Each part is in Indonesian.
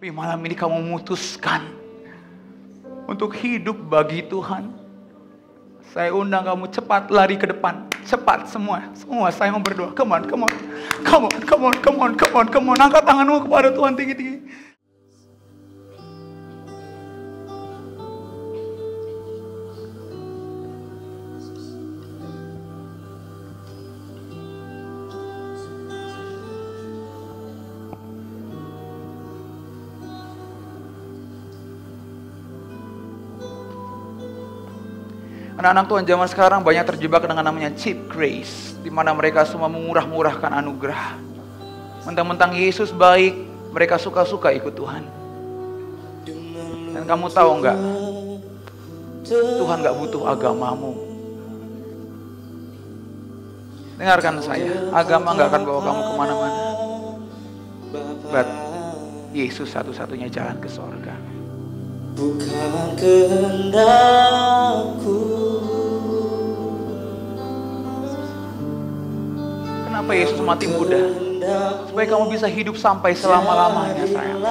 Tapi malam ini kamu memutuskan untuk hidup bagi Tuhan. Saya undang kamu cepat lari ke depan. Cepat semua. Semua saya mau berdoa. Come on, come on. Come on, come on, come on, come on. Angkat tanganmu kepada Tuhan tinggi-tinggi. Anak-anak Tuhan zaman sekarang banyak terjebak dengan namanya cheap grace, di mana mereka semua mengurah-murahkan anugerah. Mentang-mentang Yesus baik, mereka suka-suka ikut Tuhan. Dan kamu tahu nggak? Tuhan nggak butuh agamamu. Dengarkan saya, agama nggak akan bawa kamu ke mana-mana. But Yesus satu-satunya jalan ke sorga. Bukan kehendakku Kenapa Yesus mati muda? Supaya kamu bisa hidup sampai selama-lamanya sayang.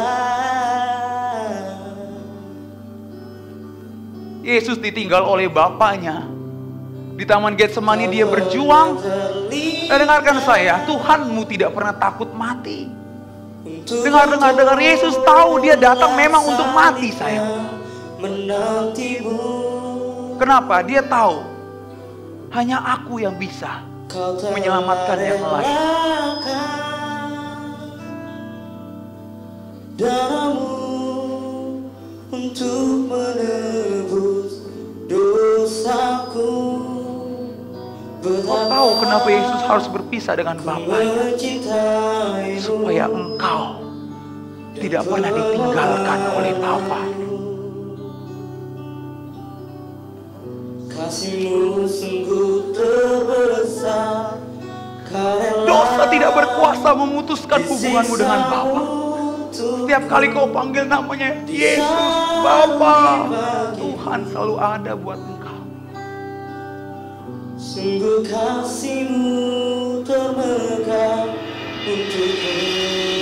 Yesus ditinggal oleh Bapaknya. Di Taman Getsemani dia berjuang. Dan dengarkan saya, Tuhanmu tidak pernah takut mati. Dengar, dengar, dengar. Yesus tahu dia datang memang untuk mati sayang. Menantimu Kenapa? Dia tahu hanya aku yang bisa menyelamatkan yang lain. relakan Darahmu untuk menebus dosaku Kau tahu kenapa Yesus harus berpisah dengan Bapaknya? Supaya engkau tidak pernah ditinggalkan oleh Bapa. Kasihmu sungguh terbesar Dosa tidak berkuasa memutuskan hubunganmu dengan Bapa. Setiap kali kau panggil namanya Yesus, Bapa, Tuhan selalu ada buat engkau. Sungguh kasihmu termegah into the